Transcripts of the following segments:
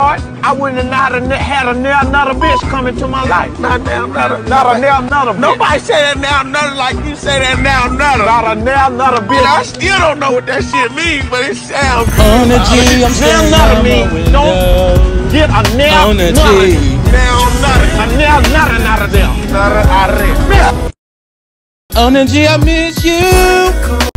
I wouldn't have not a, had a nail another bitch come into my life. Not now, not a, Not a nail another bitch. Nobody say that now, nothing like you say that now, nothing. Not a nail another And bitch. I still don't know what that shit means, but it sounds On the G, I'm Nail standing another on me. Don't get a nail On the another. G. now nothing. A nail another another nail. Not a, I read. On the G, I miss you.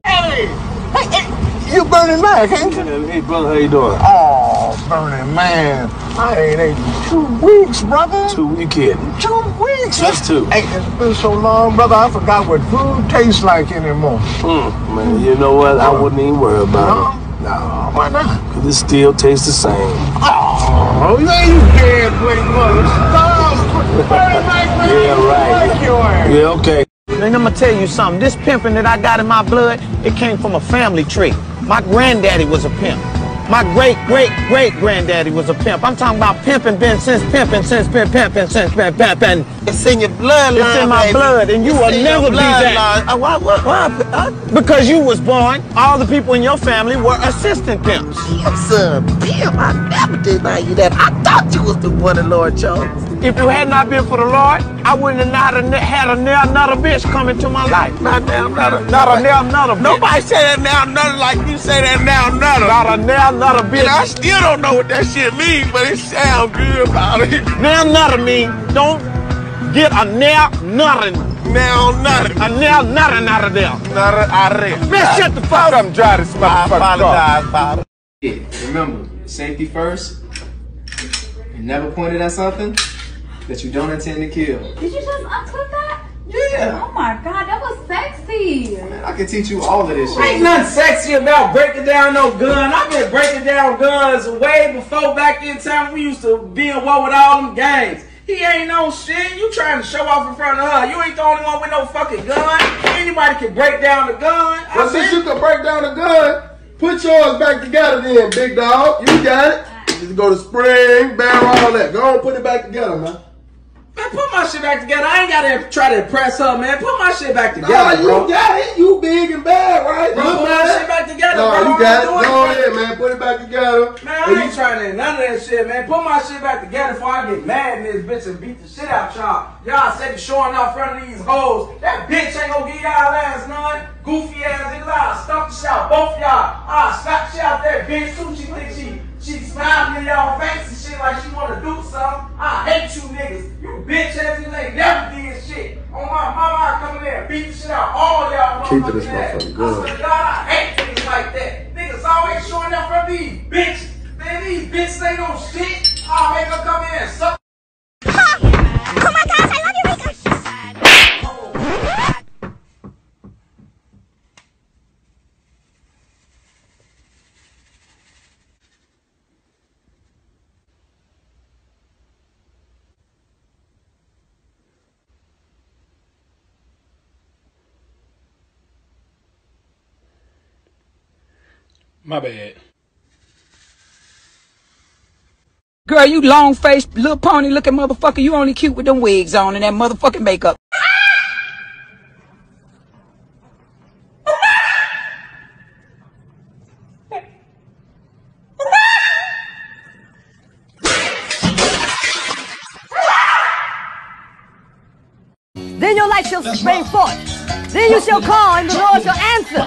Hey, hey, hey, you Burning Man, ain't you? Hey, brother, how you doing? Oh, Burning Man. I ain't ate in two weeks, brother. Two, you kidding? Two weeks. Just two. Hey, it's been so long, brother. I forgot what food tastes like anymore. Mm, man, you know what? I wouldn't even worry about No, no, why not? it. Cause it still tastes the same. Oh, yeah, you dead great mother. Stop. Burning Man, man. Yeah, right. Like your ass. Yeah, okay. Then I'm gonna tell you something. This pimping that I got in my blood, it came from a family tree. My granddaddy was a pimp. My great great great granddaddy was a pimp. I'm talking about pimping, been since pimping, since been pimping, since been pimping. It's in your bloodline. It's in my baby. blood, and you It's will never be that. Uh, why, what, why, uh, Because you was born, all the people in your family were assistant pimps. son, pimp, I never deny you that. I thought you was the one the Lord chose. If it had not been for the Lord, I wouldn't have not a- had a nail another bitch come into my life. Not not a, Not a nail another bitch. Nobody say that now, nothing like you say that now, nothing. Not a nail another And I bitch. still don't know what that shit means, but it sounds good about it. Nail another mean don't get a nail nothing. Now, nothing. A nail nothing out of there. Not a, I read. Man, shut the fuck up. I'm dry this I motherfucker. apologize about. Yeah, remember, safety first. And never pointed at something that you don't intend to kill. Did you just unclip that? Yeah. Oh my god, that was sexy. Man, I can teach you all of this shit. Ain't nothing sexy about breaking down no gun. I've been breaking down guns way before back in time we used to be in war with all them gangs. He ain't no shit. You trying to show off in front of her. You ain't the only one with no fucking gun. Anybody can break down the gun. I Well, since been- you can break down the gun, put yours back together then, big dog. You got it. Just go to spring, barrel, all that. Go on, put it back together, man. Man, put my shit back together. I ain't gotta try to impress her, man. Put my shit back Nah, together, you bro. got it. You big and bad, right? Bro, Look put my bad. shit back together, No, bro. you got it. Go ahead, man. Put it back together. Man, I ain't you- trying to none of that shit, man. Put my shit back together before I get mad in this bitch and beat the shit out y'all. Y'all said showing out front of these hoes. That bitch ain't gonna get y'all ass none. Goofy ass niggas, I'll the shit out both y'all. I'll slap shit out that bitch too. She think she she smiling in y'all face and shit like she wanna do something. I hate you niggas. You bitch ass niggas ain't never did shit. On my mama, I come in there and beat the shit out all y'all Keep to this motherfucker good. I swear to God, I hate niggas like that. Niggas always showing up for these bitches. Man, these bitches ain't no shit. My bad. Girl, you long faced little pony looking motherfucker. You only cute with them wigs on and that motherfucking makeup. Then your light shall spring forth. Then you shall call, and the Lord shall answer.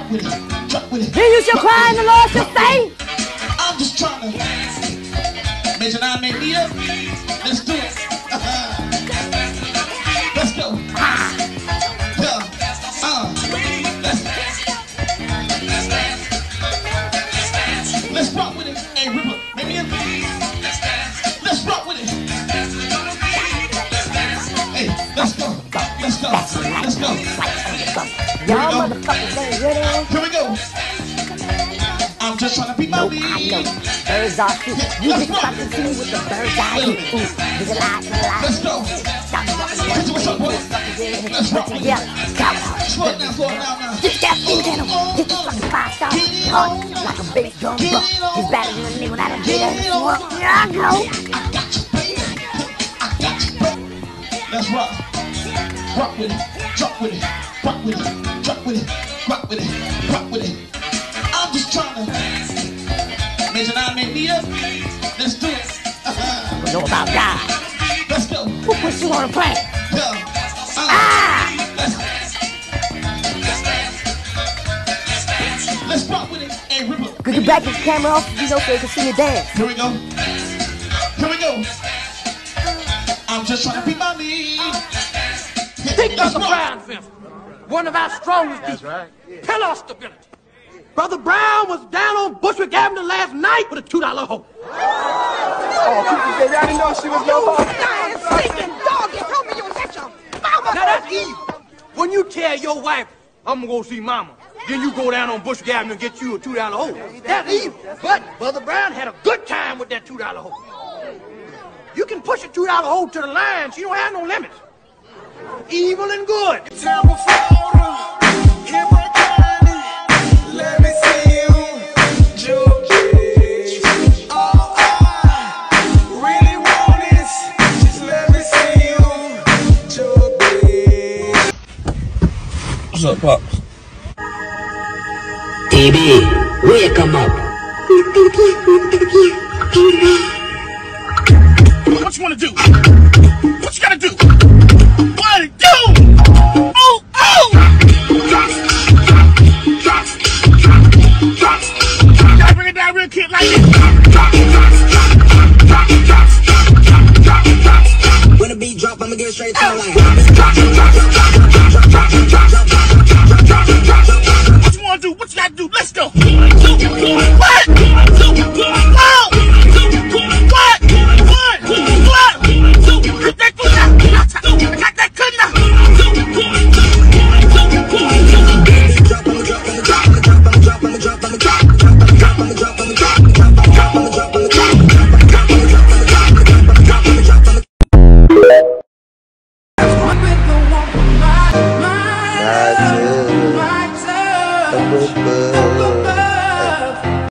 Then you shall cry, and the Lord shall say, I'm just trying to mention I make me up. Just trying to my Nope, I know. Birds are cute. You just to see with the bird's eye view. Ooh, visualize, visualize. Let's go. Stop walking with some boy. Let's rock. Put together. Count out. Slow it down, slow it down now. Get that food in him. Get the fucking five star. Hard like a bass drum buck. He's better than a nigga without a big ass swamp. Here I go. Let's rock. Rock with it. Drop with it. Rock with it. Drop with it. Rock with it. Rock with it. I'm just trying to mention I make me up. Let's do it. know about God. Let's go. Who put you on the planet? Yo. Ah! Let's rock with it. Hey, Ripper. Could you back the camera off, you know, so you can see me dance? Here we go. Here we go. I'm just trying to be my lead. Big Brother Brown fifth. One of our strongest That's right. Pillar stability. Brother Brown was down on Bushwick Avenue last night with a two dollar hoe. Oh, baby, I didn't know she was your hoe. stinking dog! You told me you was at your mama. Now that's evil. When you tell your wife, I'm gonna go see mama, then you go down on Bushwick Avenue and get you a two dollar hoe. That's evil. But Brother Brown had a good time with that two dollar hoe. You can push a two dollar hoe to the line. She don't have no limits. Evil and good. What's up, Pops? TB, wake 'em up. What you wanna do? What you gotta do?